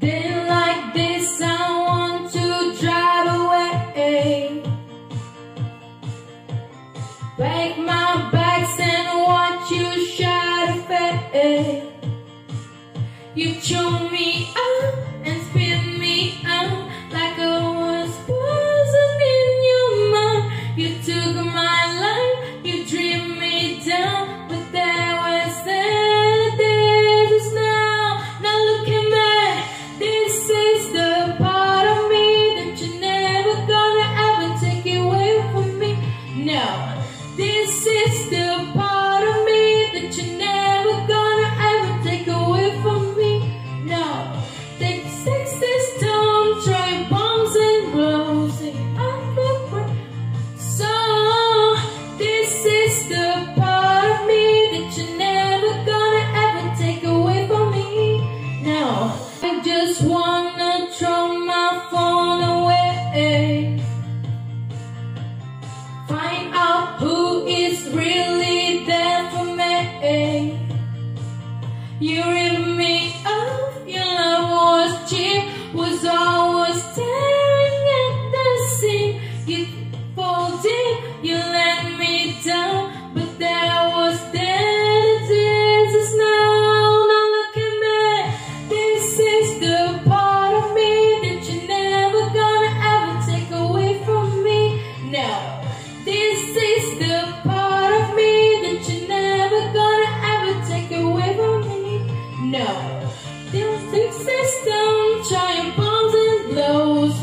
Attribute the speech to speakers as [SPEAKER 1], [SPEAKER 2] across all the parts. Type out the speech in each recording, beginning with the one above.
[SPEAKER 1] Been like this, I want to drive away. Break my backs and watch you shut away. You chew me up. This is the part of me that you're never gonna ever take away from me. No, take six this time, try bombs and blows. and I'm over. So, this is the part of me that you're never gonna ever take away from me. No, I just want You remember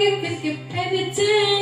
[SPEAKER 1] give, give, give.